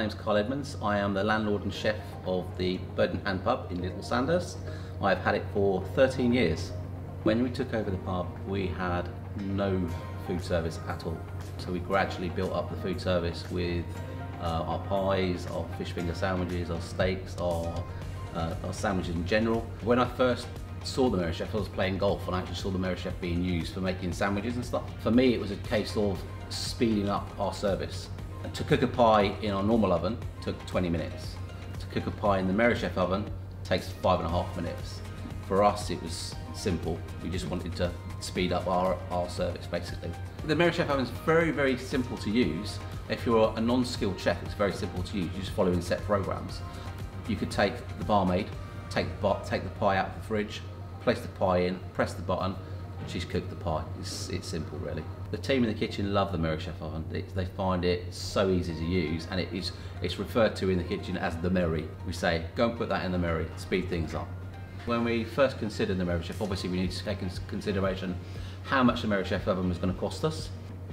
name's Carl Edmonds. I am the landlord and chef of the Bird in Hand Pub in Little Sandhurst. I've had it for 13 years. When we took over the pub, we had no food service at all. So we gradually built up the food service with uh, our pies, our fish finger sandwiches, our steaks, our, uh, our sandwiches in general. When I first saw the Merrychef, I was playing golf and I actually saw the Merrychef being used for making sandwiches and stuff. For me, it was a case of speeding up our service. To cook a pie in our normal oven took 20 minutes. To cook a pie in the Merrychef oven takes five and a half minutes. For us, it was simple. We just wanted to speed up our, our service, basically. The Merrychef oven is very, very simple to use. If you're a non-skilled chef, it's very simple to use. You just follow in set programs. You could take the barmaid, take the, take the pie out of the fridge, place the pie in, press the button, she's cooked the pie. It's, it's simple, really. The team in the kitchen love the Merrychef oven. It, they find it so easy to use, and it is it's referred to in the kitchen as the Merry. We say, go and put that in the Merry, speed things up. When we first considered the Merrychef, obviously we need to take into consideration how much the Merrychef oven was going to cost us.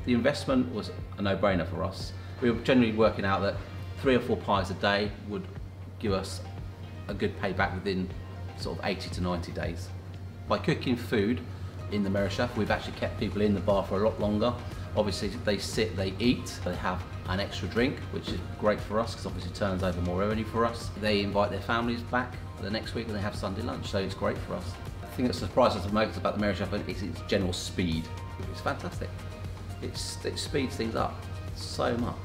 The investment was a no-brainer for us. We were generally working out that three or four pies a day would give us a good payback within sort of 80 to 90 days. By cooking food in the Chef, we've actually kept people in the bar for a lot longer. Obviously, they sit, they eat, they have an extra drink, which is great for us because obviously turns over more revenue for us. They invite their families back the next week and they have Sunday lunch, so it's great for us. The thing that surprised us the most about the Chef is its general speed. It's fantastic. It's, it speeds things up so much.